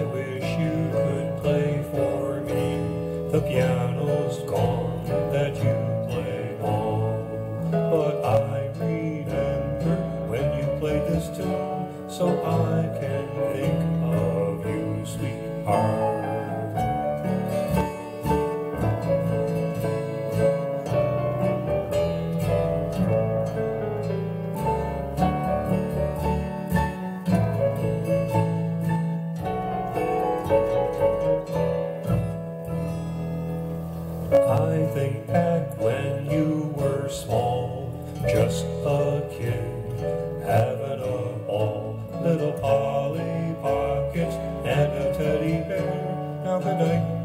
I wish you could play for me the piano's gone that you played on. But I remember when you played this tune, so I can think of you, sweetheart. I think back when you were small, just a kid, having a ball, little Polly Pocket and a teddy bear. Now good night,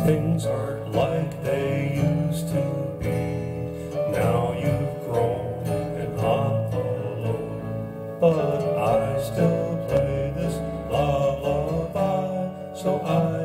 Things aren't like they used to be. Now you've grown and I'm alone. But I still play this lullaby, so I.